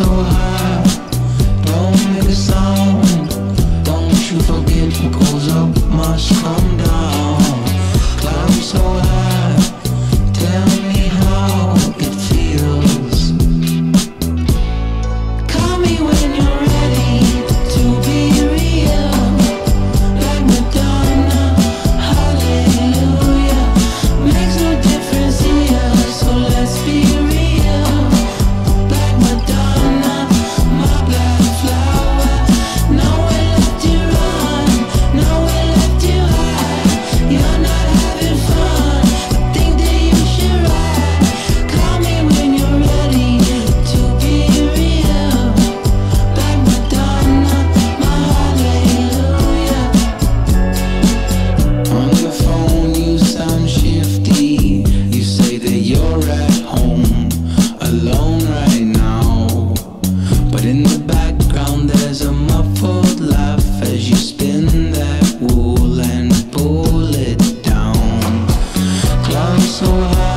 so high. Don't make a sound. Don't you forget what goes up my skull. Oh.